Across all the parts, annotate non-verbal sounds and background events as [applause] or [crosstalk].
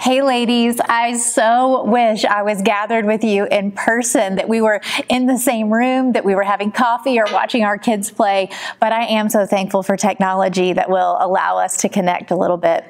Hey, ladies, I so wish I was gathered with you in person, that we were in the same room, that we were having coffee or watching our kids play. But I am so thankful for technology that will allow us to connect a little bit.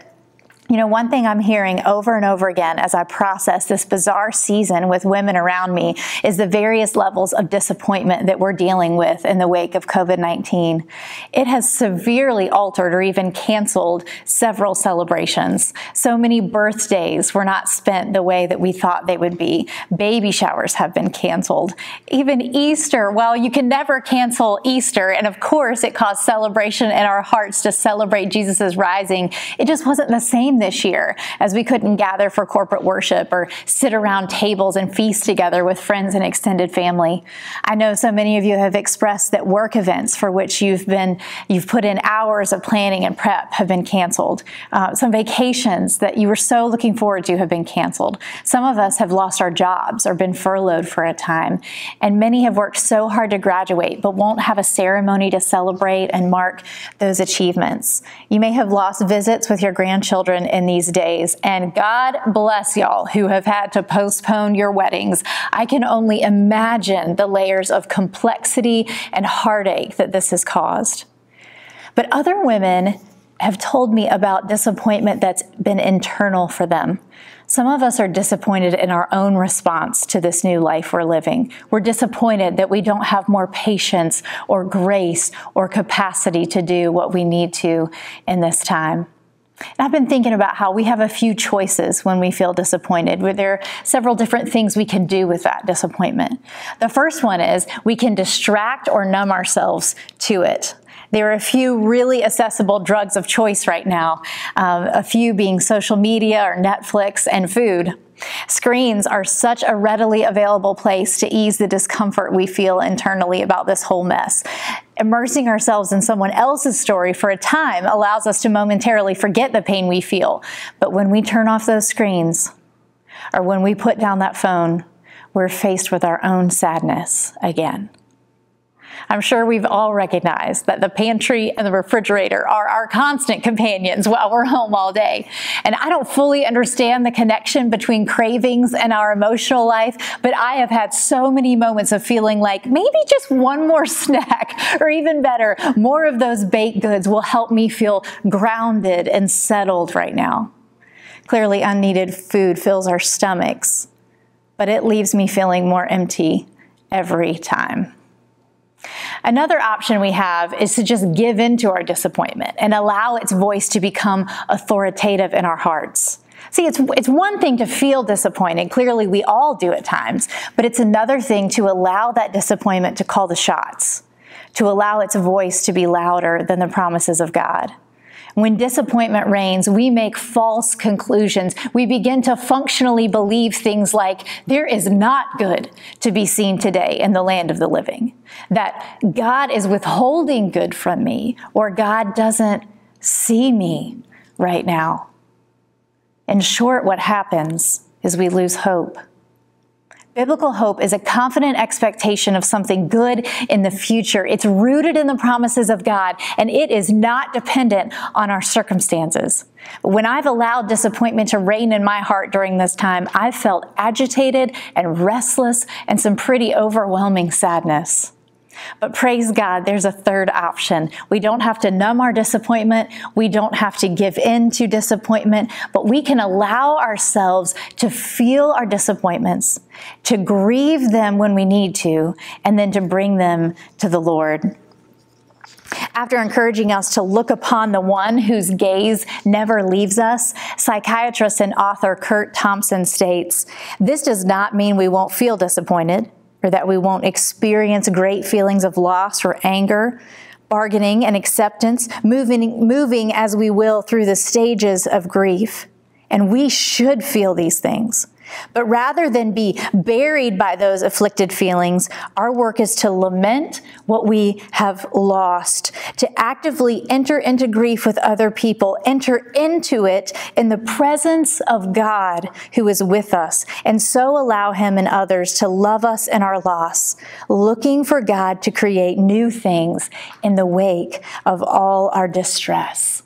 You know, one thing I'm hearing over and over again as I process this bizarre season with women around me is the various levels of disappointment that we're dealing with in the wake of COVID 19. It has severely altered or even canceled several celebrations. So many birthdays were not spent the way that we thought they would be. Baby showers have been canceled. Even Easter, well, you can never cancel Easter. And of course, it caused celebration in our hearts to celebrate Jesus' rising. It just wasn't the same this year as we couldn't gather for corporate worship or sit around tables and feast together with friends and extended family. I know so many of you have expressed that work events for which you've been, you've put in hours of planning and prep have been canceled. Uh, some vacations that you were so looking forward to have been canceled. Some of us have lost our jobs or been furloughed for a time. And many have worked so hard to graduate, but won't have a ceremony to celebrate and mark those achievements. You may have lost visits with your grandchildren in these days. And God bless y'all who have had to postpone your weddings. I can only imagine the layers of complexity and heartache that this has caused. But other women have told me about disappointment that's been internal for them. Some of us are disappointed in our own response to this new life we're living. We're disappointed that we don't have more patience or grace or capacity to do what we need to in this time. I've been thinking about how we have a few choices when we feel disappointed. There are several different things we can do with that disappointment. The first one is we can distract or numb ourselves to it. There are a few really accessible drugs of choice right now, um, a few being social media or Netflix and food. Screens are such a readily available place to ease the discomfort we feel internally about this whole mess. Immersing ourselves in someone else's story for a time allows us to momentarily forget the pain we feel. But when we turn off those screens, or when we put down that phone, we're faced with our own sadness again. I'm sure we've all recognized that the pantry and the refrigerator are our constant companions while we're home all day. And I don't fully understand the connection between cravings and our emotional life, but I have had so many moments of feeling like maybe just one more [laughs] snack, or even better, more of those baked goods will help me feel grounded and settled right now. Clearly, unneeded food fills our stomachs, but it leaves me feeling more empty every time. Another option we have is to just give in to our disappointment and allow its voice to become authoritative in our hearts. See, it's, it's one thing to feel disappointed. Clearly, we all do at times, but it's another thing to allow that disappointment to call the shots, to allow its voice to be louder than the promises of God. When disappointment reigns, we make false conclusions. We begin to functionally believe things like there is not good to be seen today in the land of the living, that God is withholding good from me, or God doesn't see me right now. In short, what happens is we lose hope. Biblical hope is a confident expectation of something good in the future. It's rooted in the promises of God and it is not dependent on our circumstances. When I've allowed disappointment to reign in my heart during this time, I've felt agitated and restless and some pretty overwhelming sadness. But praise God, there's a third option. We don't have to numb our disappointment. We don't have to give in to disappointment, but we can allow ourselves to feel our disappointments, to grieve them when we need to, and then to bring them to the Lord. After encouraging us to look upon the one whose gaze never leaves us, psychiatrist and author Curt Thompson states, This does not mean we won't feel disappointed or that we won't experience great feelings of loss or anger, bargaining and acceptance, moving, moving as we will through the stages of grief. And we should feel these things. But rather than be buried by those afflicted feelings, our work is to lament what we have lost, to actively enter into grief with other people, enter into it in the presence of God who is with us, and so allow Him and others to love us in our loss, looking for God to create new things in the wake of all our distress.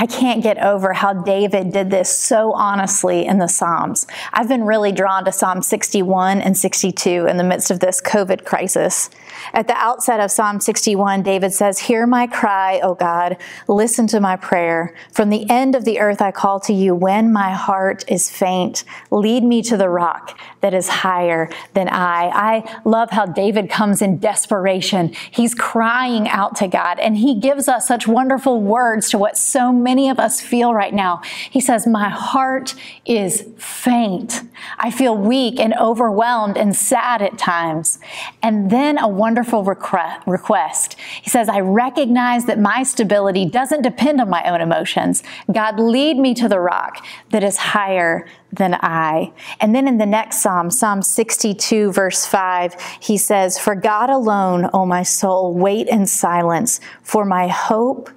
I can't get over how David did this so honestly in the Psalms. I've been really drawn to Psalm 61 and 62 in the midst of this COVID crisis. At the outset of Psalm 61, David says, Hear my cry, O God, listen to my prayer. From the end of the earth I call to you when my heart is faint. Lead me to the rock that is higher than I. I love how David comes in desperation. He's crying out to God, and he gives us such wonderful words to what so many of us feel right now. He says, My heart is faint. I feel weak and overwhelmed and sad at times. And then a wonderful request. He says, I recognize that my stability doesn't depend on my own emotions. God, lead me to the rock that is higher than I. And then in the next Psalm, Psalm 62, verse 5, he says, For God alone, O my soul, wait in silence, for my hope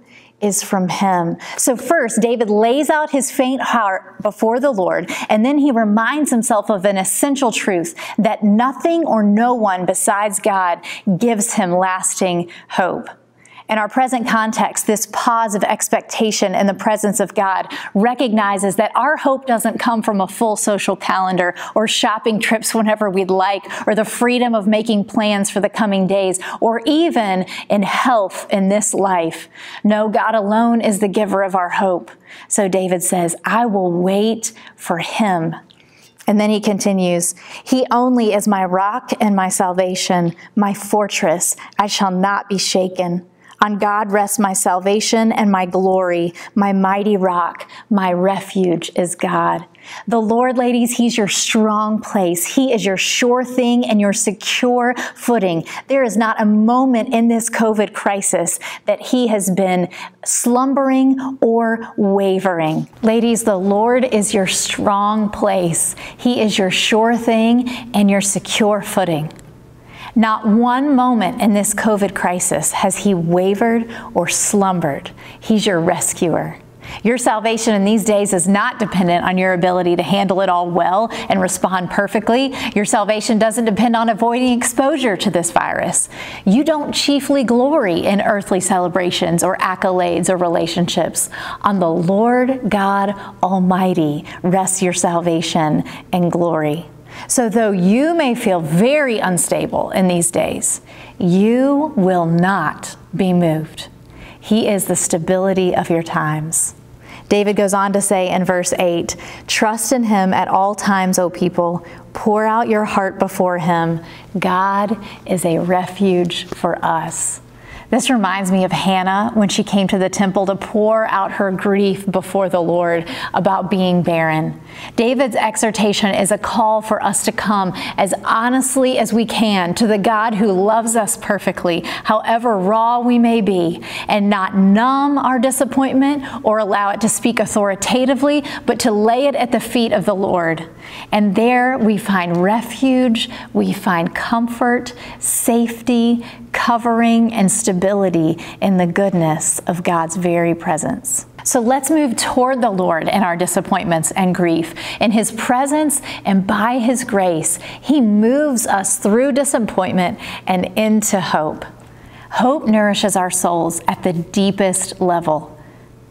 is from him. So first, David lays out his faint heart before the Lord, and then he reminds himself of an essential truth that nothing or no one besides God gives him lasting hope. In our present context, this pause of expectation in the presence of God recognizes that our hope doesn't come from a full social calendar or shopping trips whenever we'd like or the freedom of making plans for the coming days or even in health in this life. No, God alone is the giver of our hope. So David says, I will wait for him. And then he continues, He only is my rock and my salvation, my fortress. I shall not be shaken. On God rests my salvation and my glory, my mighty rock, my refuge is God. The Lord, ladies, He's your strong place. He is your sure thing and your secure footing. There is not a moment in this COVID crisis that He has been slumbering or wavering. Ladies, the Lord is your strong place. He is your sure thing and your secure footing. Not one moment in this COVID crisis has he wavered or slumbered. He's your rescuer. Your salvation in these days is not dependent on your ability to handle it all well and respond perfectly. Your salvation doesn't depend on avoiding exposure to this virus. You don't chiefly glory in earthly celebrations or accolades or relationships. On the Lord God Almighty rests your salvation and glory. So, though you may feel very unstable in these days, you will not be moved. He is the stability of your times. David goes on to say in verse 8 Trust in him at all times, O people. Pour out your heart before him. God is a refuge for us. This reminds me of Hannah when she came to the temple to pour out her grief before the Lord about being barren. David's exhortation is a call for us to come as honestly as we can to the God who loves us perfectly, however raw we may be, and not numb our disappointment or allow it to speak authoritatively, but to lay it at the feet of the Lord. And there we find refuge, we find comfort, safety, covering and stability in the goodness of God's very presence. So let's move toward the Lord in our disappointments and grief. In His presence and by His grace, He moves us through disappointment and into hope. Hope nourishes our souls at the deepest level.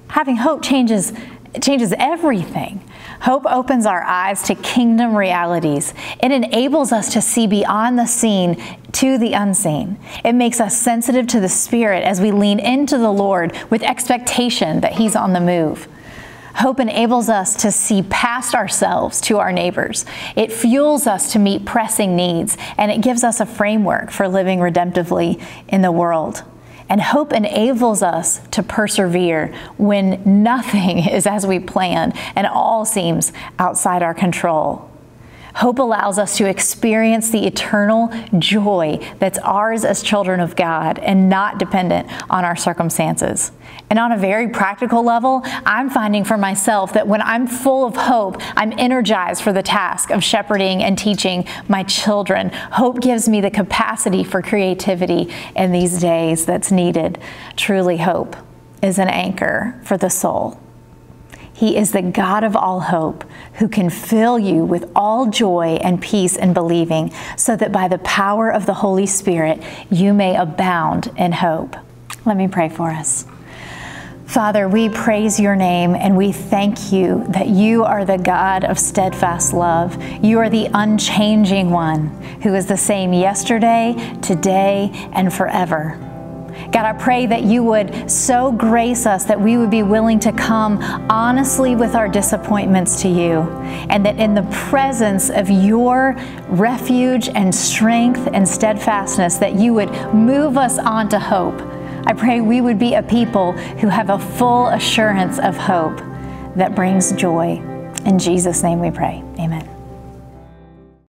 Having hope changes changes everything. Hope opens our eyes to kingdom realities. It enables us to see beyond the seen to the unseen. It makes us sensitive to the Spirit as we lean into the Lord with expectation that He's on the move. Hope enables us to see past ourselves to our neighbors. It fuels us to meet pressing needs, and it gives us a framework for living redemptively in the world. And hope enables us to persevere when nothing [laughs] is as we planned and all seems outside our control. Hope allows us to experience the eternal joy that's ours as children of God and not dependent on our circumstances. And on a very practical level, I'm finding for myself that when I'm full of hope, I'm energized for the task of shepherding and teaching my children. Hope gives me the capacity for creativity in these days that's needed. Truly, hope is an anchor for the soul. He is the God of all hope who can fill you with all joy and peace in believing, so that by the power of the Holy Spirit you may abound in hope. Let me pray for us. Father, we praise your name and we thank you that you are the God of steadfast love. You are the unchanging one who is the same yesterday, today, and forever. God, I pray that you would so grace us that we would be willing to come honestly with our disappointments to you, and that in the presence of your refuge and strength and steadfastness, that you would move us on to hope I pray we would be a people who have a full assurance of hope that brings joy. In Jesus' name we pray. Amen.